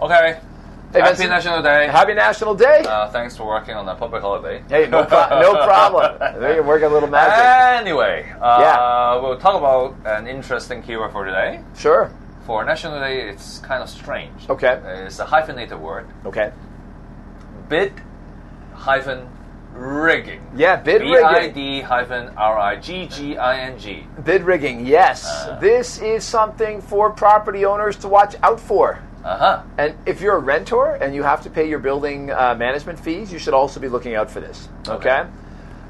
Okay. Hey, Happy Vincent. National Day. Happy National Day. Uh, thanks for working on that public holiday. hey, no, pro- no problem. We can work a little magic. Anyway, uh, Yeah. we'll talk about an interesting keyword for today. Sure. For National Day, it's kind of strange. Okay. It's a hyphenated word. Okay. Bid hyphen rigging. Yeah, bid rigging. D hyphen R I G G I N G. Bid rigging. Yes, Uh. this is something for property owners to watch out for. Uh huh. And if you're a renter and you have to pay your building uh, management fees, you should also be looking out for this. Okay. Okay.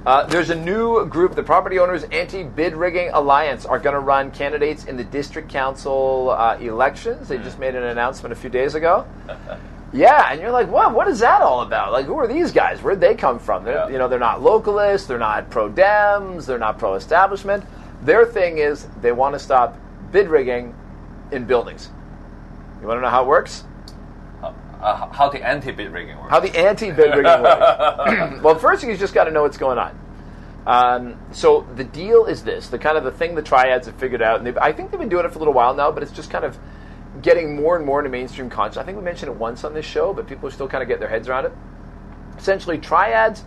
Uh, there's a new group, the Property Owners Anti Bid Rigging Alliance, are going to run candidates in the district council uh, elections. They just made an announcement a few days ago. Yeah, and you're like, what? What is that all about? Like, who are these guys? Where'd they come from? They're, Yeah. You know, they're not localists. They're not pro Dems. They're not pro establishment. Their thing is they want to stop bid rigging in buildings. You want to know how it works? Uh, how the anti bid rigging works. How the anti bid rigging works. well, first thing you just got to know what's going on. Um, so the deal is this: the kind of the thing the triads have figured out, and they've, I think they've been doing it for a little while now, but it's just kind of getting more and more into mainstream consciousness. I think we mentioned it once on this show, but people are still kind of getting their heads around it. Essentially, triads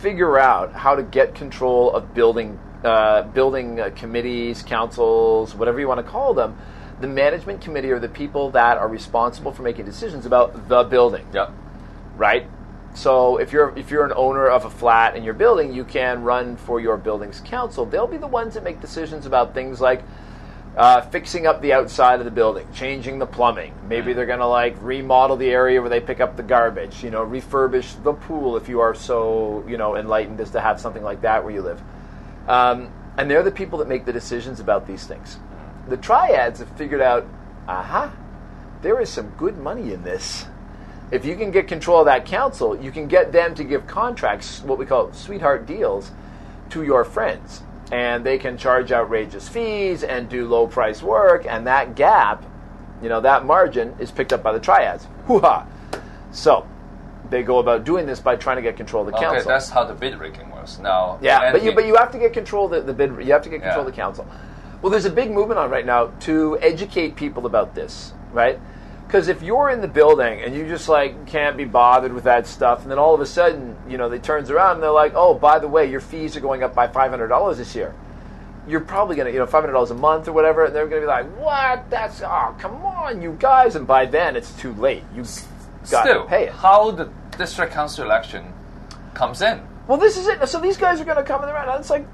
figure out how to get control of building, uh, building uh, committees, councils, whatever you want to call them. The management committee are the people that are responsible for making decisions about the building Yep. right? So if you're if you're an owner of a flat in your building, you can run for your building's council. They'll be the ones that make decisions about things like uh, fixing up the outside of the building, changing the plumbing. Maybe they're going to like remodel the area where they pick up the garbage. You know, refurbish the pool if you are so you know enlightened as to have something like that where you live. Um, and they're the people that make the decisions about these things. The triads have figured out, aha, there is some good money in this. If you can get control of that council, you can get them to give contracts, what we call sweetheart deals, to your friends. And they can charge outrageous fees and do low price work, and that gap, you know, that margin is picked up by the triads. Hoo ha! So they go about doing this by trying to get control of the Okay, council. Okay, that's how the bid rigging works. Now, Yeah, but you but you have to get control of the, the bid. You have to get control Yeah. of the council. Well, there's a big movement on right now to educate people about this, right? Because if you're in the building and you just like can't be bothered with that stuff, and then all of a sudden, you know, they turns around and they're like, "Oh, by the way, your fees are going up by five hundred dollars this year." You're probably gonna, you know, five hundred dollars a month or whatever, and they're gonna be like, "What? That's oh, come on, you guys!" And by then, it's too late. You got to still pay it. how the district council election comes in. Well, this is it. So these guys are going to come in around. And it's like,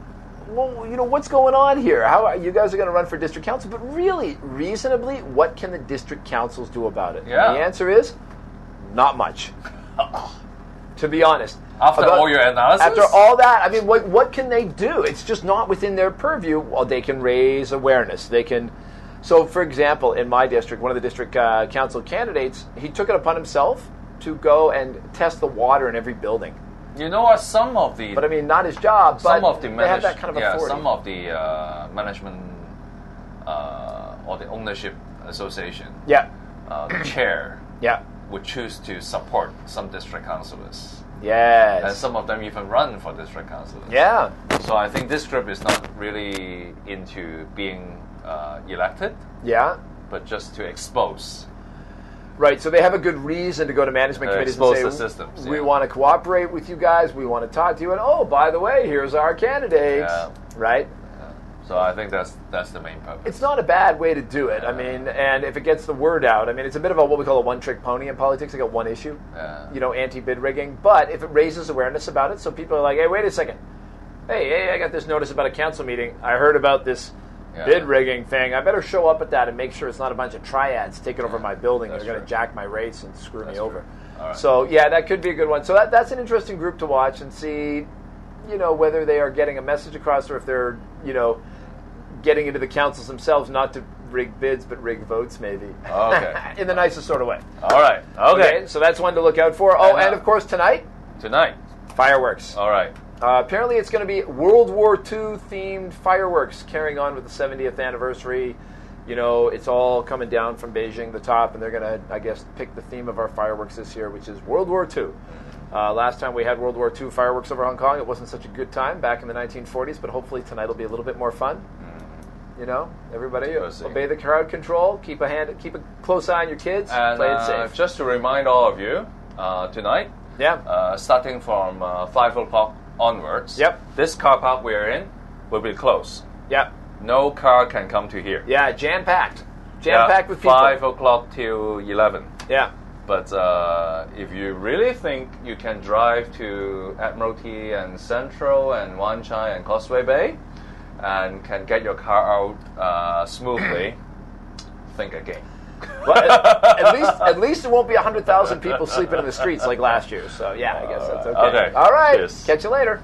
well, you know, what's going on here? How are, you guys are going to run for district council? But really, reasonably, what can the district councils do about it? Yeah. The answer is not much. to be honest. After About- all your analysis, After all that, I mean, what, what can they do? It's just not within their purview. Well, they can raise awareness. They can. So, for example, in my district, one of the district uh, council candidates, he took it upon himself to go and test the water in every building. You know what? Some of the But I mean, not his job. But some of the they have manage- that kind of yeah, authority. some of the uh, management uh, or the ownership association, yeah, uh, the chair yeah, would choose to support some district councillors, and yes, some of them even run for district councillors. yeah, So I think this group is not really into being uh, elected, yeah. but just to expose. Right. So they have a good reason to go to management committees and say, the systems, "We yeah. want to cooperate with you guys. We want to talk to you." And oh, by the way, here's our candidates. Yeah. Right. So I think that's that's the main purpose. It's not a bad way to do it. I mean, and if it gets the word out, I mean, it's a bit of a what we call a one-trick pony in politics. They got one issue. Yeah. you know, anti-bid rigging. But if it raises awareness about it, so people are like, hey, wait a second. Hey, hey, I got this notice about a council meeting. I heard about this Yeah. bid rigging thing. I better show up at that and make sure it's not a bunch of triads taking over my building. That's They're going to jack my rates and screw That's me true. over. Right. So yeah, that could be a good one. So that, that's an interesting group to watch and see, you know, whether they are getting a message across or if they're, you know, getting into the councils themselves not to rig bids but rig votes maybe. Okay. In the nicest sort of way. All right. Okay. So that's one to look out for. Oh, And, uh, and of course tonight, Tonight. fireworks. All right. Uh, apparently, it's going to be World War II themed fireworks carrying on with the 70th anniversary. You know, it's all coming down from Beijing, the top, and they're going to, I guess, pick the theme of our fireworks this year, which is World War II. Uh, last time we had World War II fireworks over Hong Kong, it wasn't such a good time back in the 1940s, but hopefully tonight will be a little bit more fun. You know, everybody obey the crowd control. Keep a hand, keep a close eye on your kids. And play it uh, safe. just to remind all of you, uh, tonight, yeah. uh, starting from uh, 5 o'clock onwards, Yep. this car park we're in will be closed. Yep. No car can come to here. Yeah. Jam packed. Jam Yeah, packed with people. 5 o'clock till 11. Yeah. But uh, if you really think you can drive to Admiralty and Central and Wan Chai and Causeway Bay and can get your car out uh, smoothly, think again. Well, at, at least, at least there won't be hundred thousand people sleeping in the streets like last year. So yeah, I guess that's okay. Okay. All right. Cheers. Catch you later.